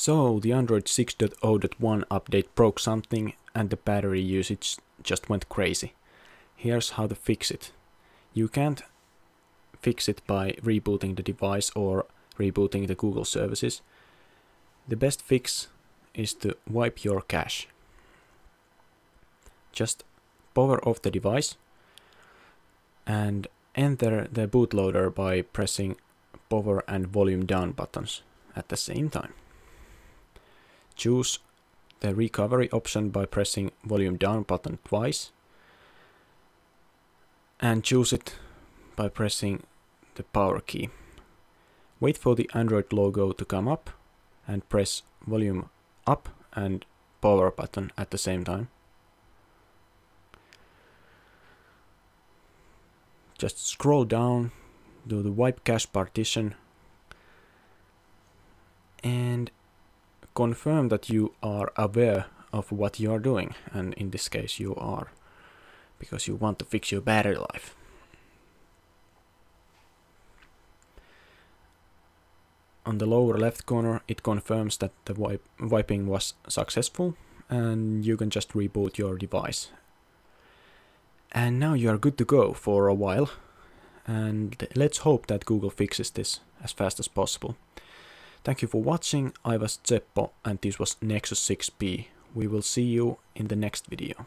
So the Android 6.0.1 update broke something and the battery usage just went crazy. Here's how to fix it. You can't fix it by rebooting the device or rebooting the Google services. The best fix is to wipe your cache. Just power off the device and enter the bootloader by pressing power and volume down buttons at the same time. Choose the recovery option by pressing volume down button twice and choose it by pressing the power key. Wait for the Android logo to come up and press volume up and power button at the same time. Just scroll down, do the wipe cache partition and confirm that you are aware of what you are doing and in this case you are because you want to fix your battery life. On the lower left corner it confirms that the wipe wiping was successful and you can just reboot your device and now you are good to go for a while. And let's hope that Google fixes this as fast as possible. Thank you for watching. I was Zeppo and this was Nexus 6P. We will see you in the next video.